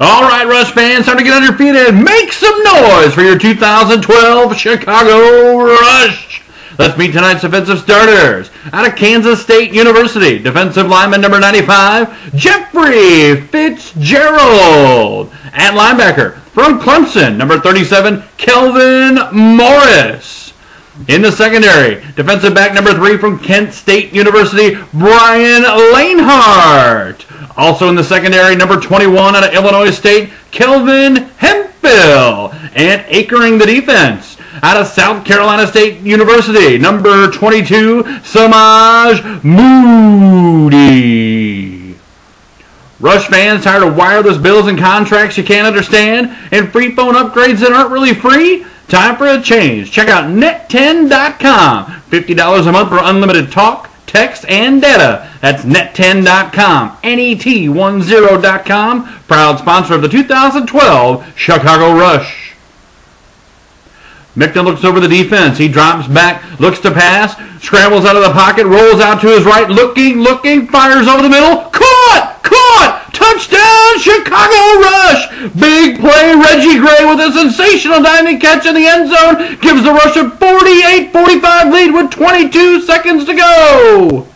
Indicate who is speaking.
Speaker 1: All right, Rush fans, time to get on your feet and make some noise for your 2012 Chicago Rush. Let's meet tonight's defensive starters. Out of Kansas State University, defensive lineman number 95, Jeffrey Fitzgerald. At linebacker, from Clemson, number 37, Kelvin Morris. In the secondary, defensive back number 3 from Kent State University, Brian Lainhart. Also in the secondary, number 21 out of Illinois State, Kelvin Hemphill. And anchoring the defense, out of South Carolina State University, number 22, Samaj Moody. Rush fans tired of wireless bills and contracts you can't understand and free phone upgrades that aren't really free? Time for a change. Check out net10.com. $50 a month for unlimited talk, text, and data. That's net10.com. NET10.com. Proud sponsor of the 2012 Chicago Rush. Mickton looks over the defense. He drops back, looks to pass, scrambles out of the pocket, rolls out to his right, looking, looking, fires over the middle. Caught! Caught! Touchdown, Chicago Rush! Reggie Gray with a sensational diving catch in the end zone gives the Rush a 48-45 lead with 22 seconds to go.